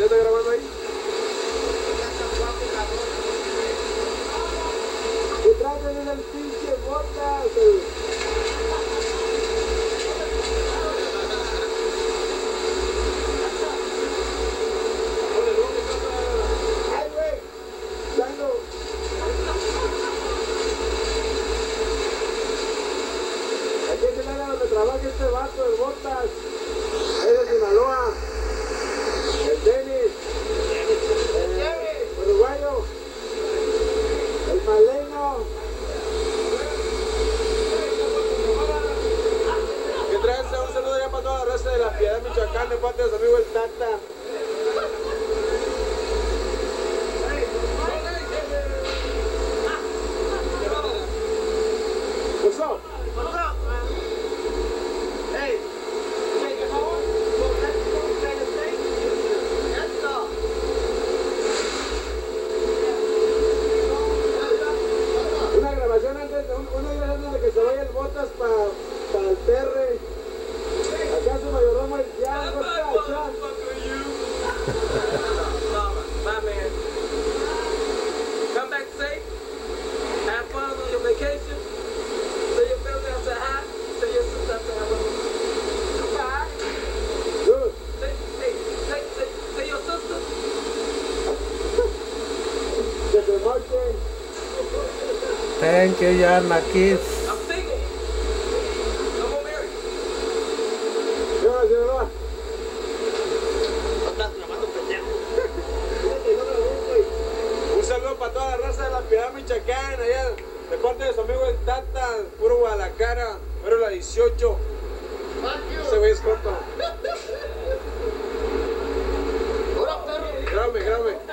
¿Ya está grabando ahí? ¡Que traten en el pinche botas! Este. ¡Ay, güey! ¡Chango! Aquí hay que darle donde trabaja este vato, el bota. De la Piedad Michoacán, de parte de su amigo el Tata. Una grabación antes, de- un- una grabación antes de que se vaya el botas para Thank you, Yana Kiss. I'm single. No more married. Señora, señora. Un saludo para toda la raza de la Piedad Michoacán, allá de parte de su amigo el Tata, puro Guadalajara, pero la 18. Ese güey es corto. Grábame, grábame.